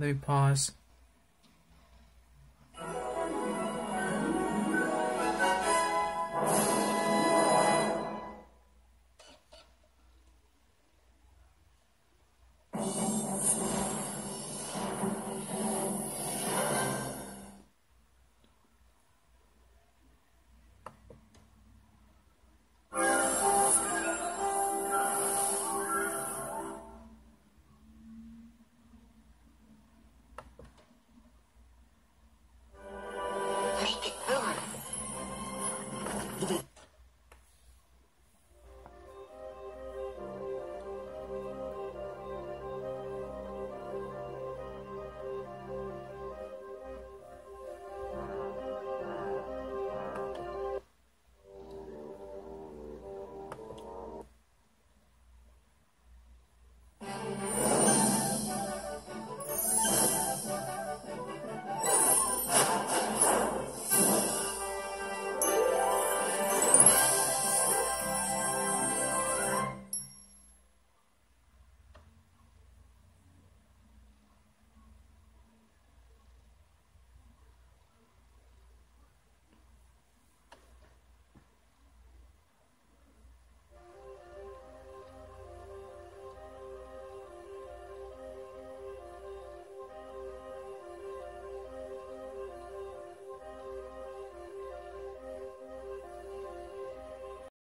Let me pause.